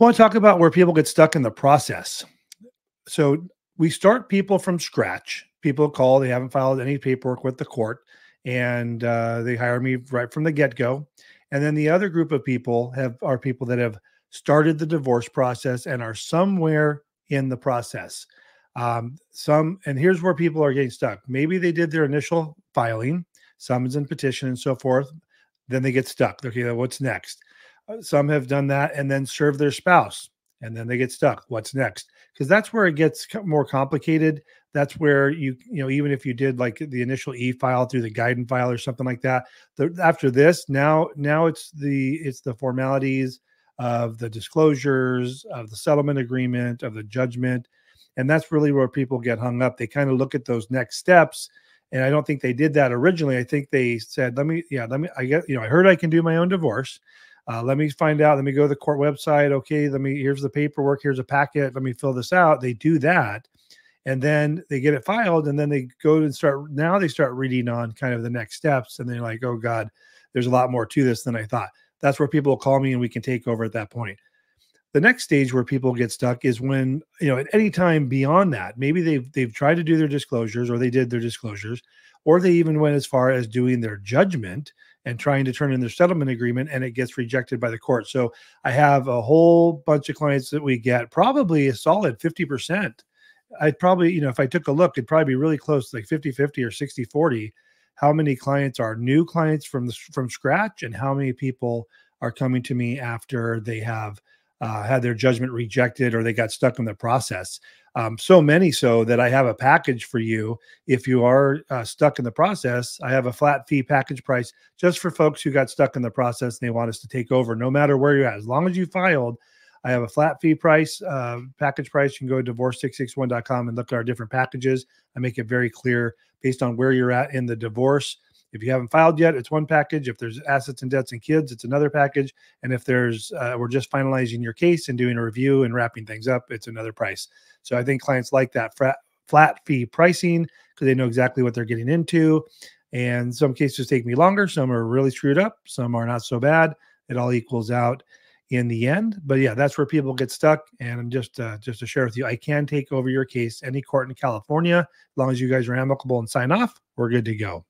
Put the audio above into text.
I want to talk about where people get stuck in the process. So we start people from scratch. People call, they haven't filed any paperwork with the court, and uh, they hire me right from the get go. And then the other group of people have are people that have started the divorce process and are somewhere in the process. Um, some, and here's where people are getting stuck. Maybe they did their initial filing, summons and petition, and so forth. Then they get stuck. Okay, what's next? Uh, some have done that and then serve their spouse and then they get stuck. What's next? Because that's where it gets more complicated. That's where you you know even if you did like the initial e-file through the Guide and File or something like that the, after this now now it's the it's the formalities of the disclosures of the settlement agreement of the judgment and that's really where people get hung up. They kind of look at those next steps and i don't think they did that originally. I think they said let me yeah let me i get you know i heard i can do my own divorce uh, let me find out. Let me go to the court website. Okay, let me. Here's the paperwork. Here's a packet. Let me fill this out. They do that, and then they get it filed, and then they go and start. Now they start reading on kind of the next steps, and they're like, "Oh God, there's a lot more to this than I thought." That's where people will call me, and we can take over at that point. The next stage where people get stuck is when you know at any time beyond that, maybe they've they've tried to do their disclosures, or they did their disclosures, or they even went as far as doing their judgment and trying to turn in their settlement agreement and it gets rejected by the court. So I have a whole bunch of clients that we get probably a solid 50%. I'd probably, you know, if I took a look, it'd probably be really close, like 50 50 or 60 40. How many clients are new clients from the, from scratch and how many people are coming to me after they have uh, had their judgment rejected or they got stuck in the process. Um, so many so that I have a package for you. If you are uh, stuck in the process, I have a flat fee package price just for folks who got stuck in the process and they want us to take over, no matter where you're at. As long as you filed, I have a flat fee price, uh, package price. You can go to divorce661.com and look at our different packages. I make it very clear based on where you're at in the divorce if you haven't filed yet, it's one package. If there's assets and debts and kids, it's another package. And if there's, uh, we're just finalizing your case and doing a review and wrapping things up, it's another price. So I think clients like that flat, fee pricing because they know exactly what they're getting into. And some cases take me longer. Some are really screwed up. Some are not so bad. It all equals out in the end. But yeah, that's where people get stuck. And just uh, just to share with you, I can take over your case any court in California as long as you guys are amicable and sign off. We're good to go.